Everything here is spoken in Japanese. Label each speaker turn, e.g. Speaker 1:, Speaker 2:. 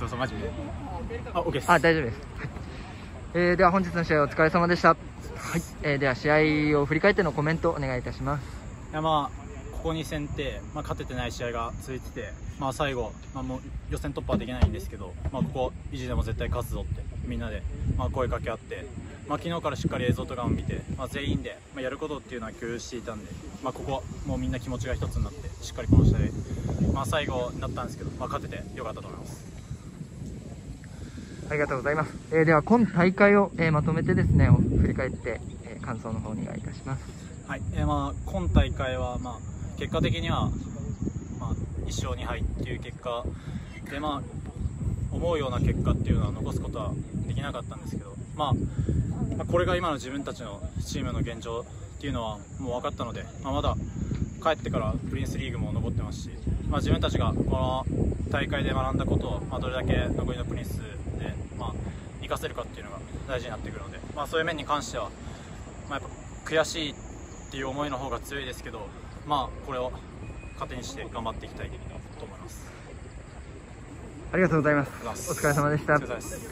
Speaker 1: そうそうマジで。あ OK です。
Speaker 2: あ大丈夫です、えー、では本日の試合お疲れ様でした。はい、えー、では試合を振り返ってのコメントお願いいたします。
Speaker 1: いやまあここ2戦って、まあ、勝ててない試合が続いてて、まあ、最後、まあ、もう予選突破はできないんですけど、まあ、ここ意地でも絶対勝つぞってみんなで、まあ、声かけ合って、まあ、昨日からしっかり映像とかも見て、まあ、全員で、まあ、やることっていうのは共有していたんで、まあ、ここもうみんな気持ちが一つになってしっかりこの試合、まあ、最後になったんですけど、まあ、勝ててよかったと思います
Speaker 2: ありがとうございます、えー、では今大会を、えー、まとめてですね振り返って、えー、感想の方お願いいたします。
Speaker 1: はい、えー、まあ今大会は、まあ結果的には、まあ、1勝2敗っていう結果で、まあ、思うような結果っていうのは残すことはできなかったんですけど、まあ、これが今の自分たちのチームの現状っていうのはもう分かったので、まあ、まだ帰ってからプリンスリーグも残ってますし、まあ、自分たちがこの大会で学んだことを、まあ、どれだけ残りのプリンスで、まあ、活かせるかっていうのが大事になってくるので、まあ、そういう面に関しては、まあ、やっぱ悔しいっていう思いの方が強いですけど、まあ、これを糧にして頑張っていきたいと思います。
Speaker 2: ありがとうございます。お疲れ様でした。